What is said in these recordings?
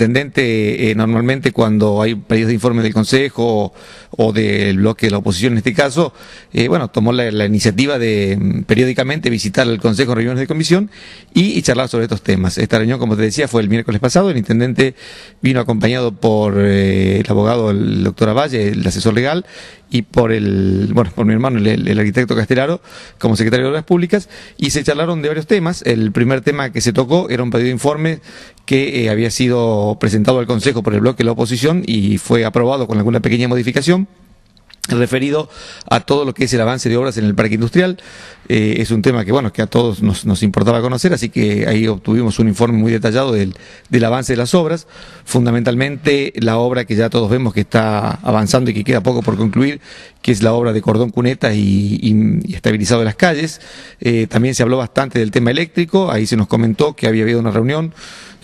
intendente eh, normalmente cuando hay pedidos de informe del Consejo o, del bloque de la oposición en este caso, eh, bueno, tomó la, iniciativa de mm, periódicamente visitar el Consejo en reuniones de comisión y, charlar sobre estos temas. Esta reunión, como te decía, fue el miércoles pasado. El intendente vino acompañado por eh, el abogado, el doctor Avalle, el asesor legal, y por el, bueno, por mi hermano, el, arquitecto Castelaro, como secretario de Obras Públicas, y se charlaron de varios temas. El primer tema que se tocó era un pedido de informe que eh, había sido presentado al Consejo por el bloque de la oposición y fue aprobado con alguna pequeña modificación referido a todo lo que es el avance de obras en el parque industrial. Eh, es un tema que, bueno, que a todos nos, importaba conocer, así que ahí obtuvimos un informe muy detallado del, avance de las obras. Fundamentalmente, la obra que ya todos vemos que está avanzando y que queda poco por concluir, que es la obra de cordón cuneta y, estabilizado de las calles. Eh, también se habló bastante del tema eléctrico, ahí se nos comentó que había habido una reunión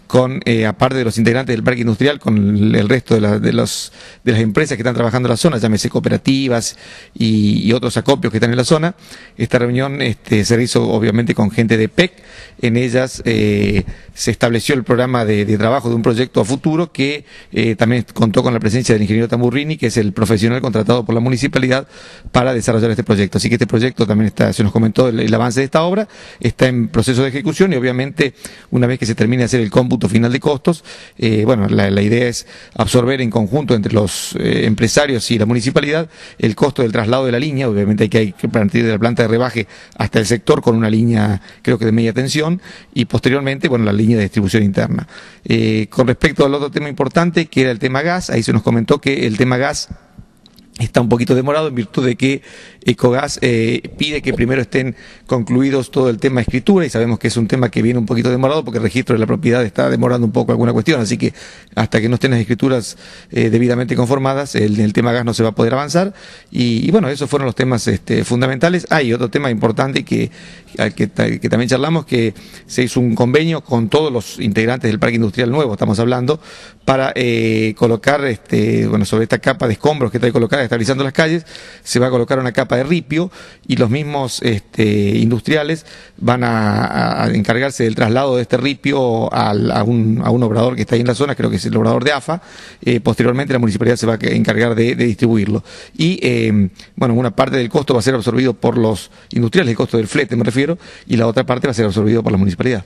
con, eh, aparte de los integrantes del parque industrial, con el resto de, de, los, de las empresas que están trabajando en la zona, llámese cooperativas y, otros acopios que están en la zona. Esta reunión este, se hizo obviamente con gente de PEC. En ellas eh, se estableció el programa de, trabajo de un proyecto a futuro que eh, también contó con la presencia del ingeniero Tamburrini, que es el profesional contratado por la municipalidad para desarrollar este proyecto. Así que este proyecto también está, se nos comentó el, el avance de esta obra, está en proceso de ejecución y obviamente una vez que se termine de hacer el cómputo final de costos. Eh, bueno, la, idea es absorber en conjunto entre los eh, empresarios y la municipalidad el costo del traslado de la línea. Obviamente hay que, hay que partir de la planta de rebaje hasta el sector con una línea, creo que de media tensión, y posteriormente, bueno, la línea de distribución interna. Eh, con respecto al otro tema importante, que era el tema gas, ahí se nos comentó que el tema gas está un poquito demorado en virtud de que Ecogas eh, pide que primero estén concluidos todo el tema escritura y sabemos que es un tema que viene un poquito demorado porque el registro de la propiedad está demorando un poco alguna cuestión, así que hasta que no estén las escrituras eh, debidamente conformadas, el, tema gas no se va a poder avanzar y, bueno, esos fueron los temas este, fundamentales. Hay otro tema importante que, que, que, también charlamos, que se hizo un convenio con todos los integrantes del parque industrial nuevo, estamos hablando, para eh, colocar, este, bueno, sobre esta capa de escombros que está colocada, estabilizando las calles, se va a colocar una capa de ripio y los mismos este, industriales van a, encargarse del traslado de este ripio a, un, a, un, obrador que está ahí en la zona, creo que es el obrador de AFA. Eh, posteriormente la municipalidad se va a encargar de, distribuirlo. Y eh, bueno, una parte del costo va a ser absorbido por los industriales, el costo del flete me refiero, y la otra parte va a ser absorbido por la municipalidad.